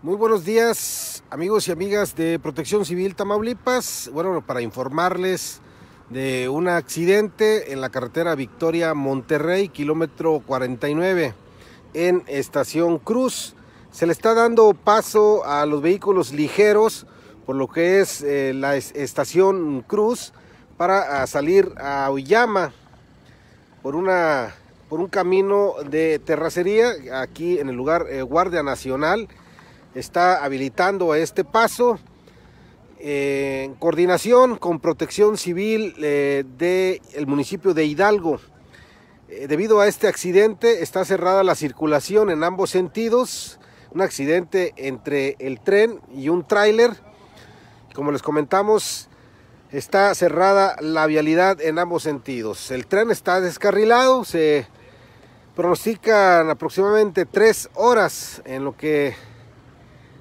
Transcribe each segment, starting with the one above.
Muy buenos días amigos y amigas de Protección Civil Tamaulipas. Bueno, para informarles de un accidente en la carretera Victoria Monterrey, kilómetro 49, en Estación Cruz. Se le está dando paso a los vehículos ligeros por lo que es eh, la Estación Cruz para salir a Uyama por una por un camino de terracería aquí en el lugar eh, Guardia Nacional está habilitando este paso eh, en coordinación con Protección Civil eh, del municipio de Hidalgo. Eh, debido a este accidente está cerrada la circulación en ambos sentidos, un accidente entre el tren y un tráiler. Como les comentamos, está cerrada la vialidad en ambos sentidos. El tren está descarrilado, se pronostican aproximadamente tres horas en lo que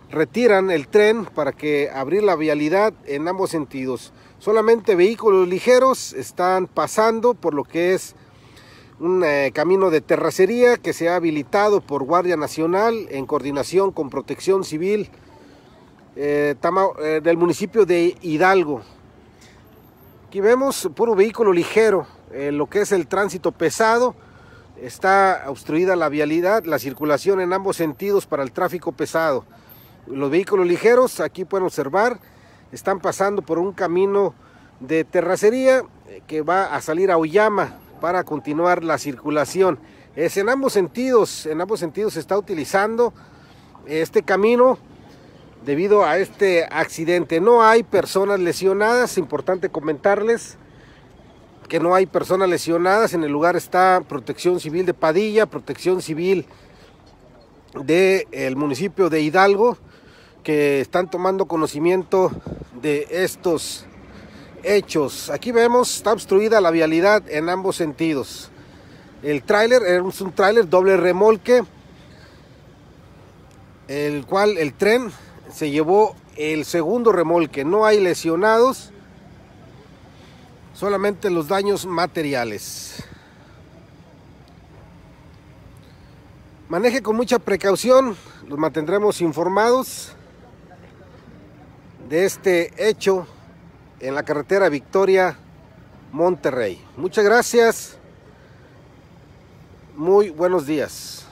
retiran el tren para que abrir la vialidad en ambos sentidos. Solamente vehículos ligeros están pasando por lo que es un eh, camino de terracería que se ha habilitado por Guardia Nacional en coordinación con Protección Civil eh, eh, del municipio de Hidalgo. Aquí vemos puro vehículo ligero, lo que es el tránsito pesado. Está obstruida la vialidad, la circulación en ambos sentidos para el tráfico pesado. Los vehículos ligeros, aquí pueden observar, están pasando por un camino de terracería eh, que va a salir a Oyama para continuar la circulación. Es en ambos sentidos, en ambos sentidos se está utilizando este camino debido a este accidente. No hay personas lesionadas, importante comentarles que no hay personas lesionadas. En el lugar está Protección Civil de Padilla, Protección Civil del municipio de Hidalgo que están tomando conocimiento de estos hechos. Aquí vemos, está obstruida la vialidad en ambos sentidos. El tráiler es un tráiler doble remolque, el cual el tren se llevó el segundo remolque. No hay lesionados, solamente los daños materiales. Maneje con mucha precaución, los mantendremos informados de este hecho en la carretera Victoria Monterrey. Muchas gracias. Muy buenos días.